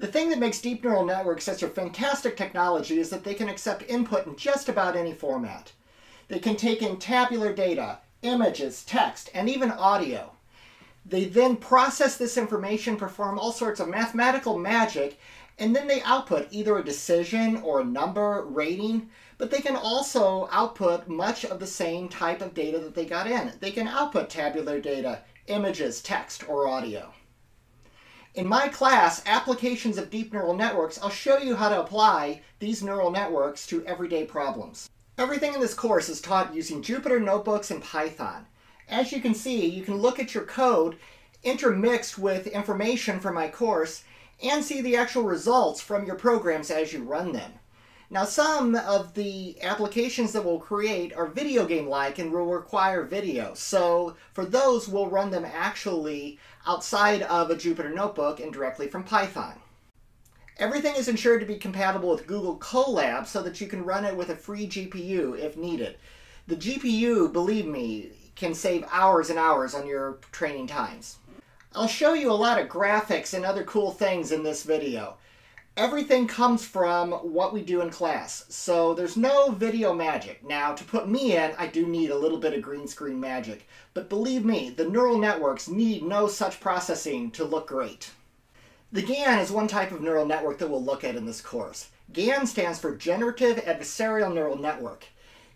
The thing that makes deep neural networks such a fantastic technology is that they can accept input in just about any format. They can take in tabular data, images, text, and even audio. They then process this information, perform all sorts of mathematical magic, and then they output either a decision or a number rating, but they can also output much of the same type of data that they got in. They can output tabular data, images, text, or audio. In my class, Applications of Deep Neural Networks, I'll show you how to apply these neural networks to everyday problems. Everything in this course is taught using Jupyter Notebooks and Python. As you can see, you can look at your code intermixed with information from my course and see the actual results from your programs as you run them. Now some of the applications that we'll create are video game-like and will require video. So for those, we'll run them actually outside of a Jupyter Notebook and directly from Python. Everything is ensured to be compatible with Google Colab so that you can run it with a free GPU if needed. The GPU, believe me, can save hours and hours on your training times. I'll show you a lot of graphics and other cool things in this video everything comes from what we do in class. So there's no video magic. Now, to put me in, I do need a little bit of green screen magic. But believe me, the neural networks need no such processing to look great. The GAN is one type of neural network that we'll look at in this course. GAN stands for Generative Adversarial Neural Network.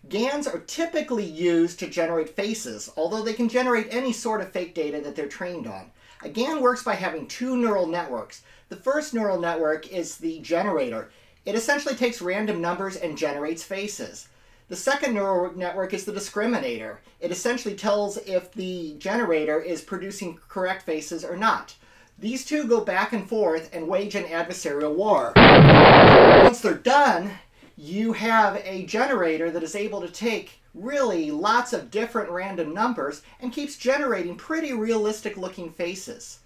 GANs are typically used to generate faces, although they can generate any sort of fake data that they're trained on. A GAN works by having two neural networks. The first neural network is the generator. It essentially takes random numbers and generates faces. The second neural network is the discriminator. It essentially tells if the generator is producing correct faces or not. These two go back and forth and wage an adversarial war. Once they're done, you have a generator that is able to take really lots of different random numbers and keeps generating pretty realistic looking faces.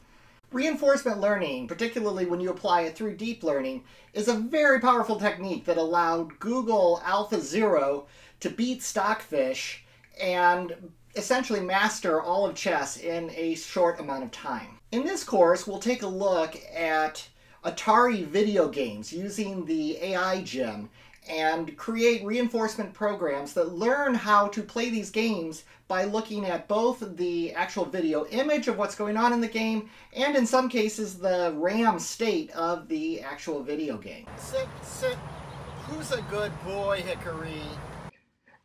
Reinforcement learning, particularly when you apply it through deep learning, is a very powerful technique that allowed Google AlphaZero to beat Stockfish and essentially master all of chess in a short amount of time. In this course, we'll take a look at Atari video games using the AI gym and create reinforcement programs that learn how to play these games by looking at both the actual video image of what's going on in the game and in some cases the RAM state of the actual video game. Sit, sit. Who's a good boy, Hickory?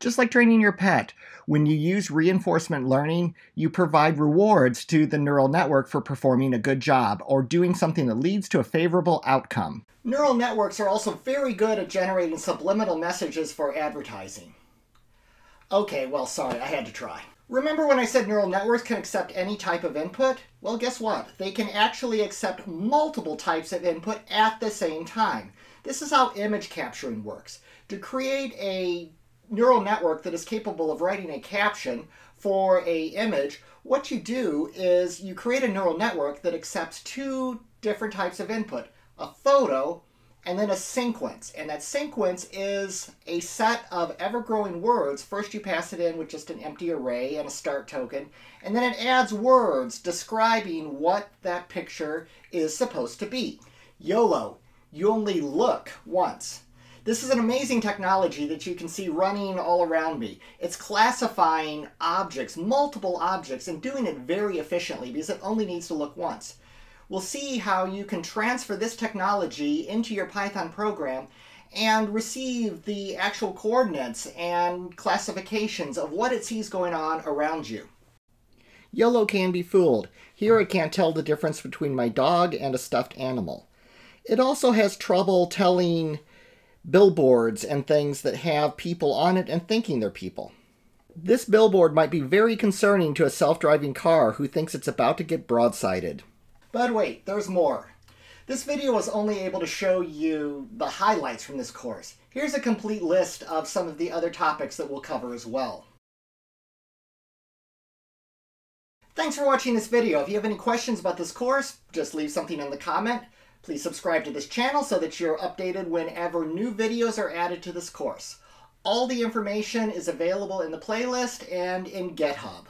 Just like training your pet, when you use reinforcement learning, you provide rewards to the neural network for performing a good job or doing something that leads to a favorable outcome. Neural networks are also very good at generating subliminal messages for advertising. Okay, well, sorry, I had to try. Remember when I said neural networks can accept any type of input? Well, guess what? They can actually accept multiple types of input at the same time. This is how image captioning works. To create a neural network that is capable of writing a caption for a image, what you do is you create a neural network that accepts two different types of input, a photo and then a sequence. And that sequence is a set of ever-growing words. First you pass it in with just an empty array and a start token, and then it adds words describing what that picture is supposed to be. YOLO, you only look once. This is an amazing technology that you can see running all around me. It's classifying objects, multiple objects, and doing it very efficiently because it only needs to look once. We'll see how you can transfer this technology into your Python program and receive the actual coordinates and classifications of what it sees going on around you. YOLO can be fooled. Here it can't tell the difference between my dog and a stuffed animal. It also has trouble telling billboards and things that have people on it and thinking they're people. This billboard might be very concerning to a self-driving car who thinks it's about to get broadsided. But wait, there's more. This video was only able to show you the highlights from this course. Here's a complete list of some of the other topics that we'll cover as well. Thanks for watching this video. If you have any questions about this course, just leave something in the comment. Please subscribe to this channel so that you're updated whenever new videos are added to this course. All the information is available in the playlist and in GitHub.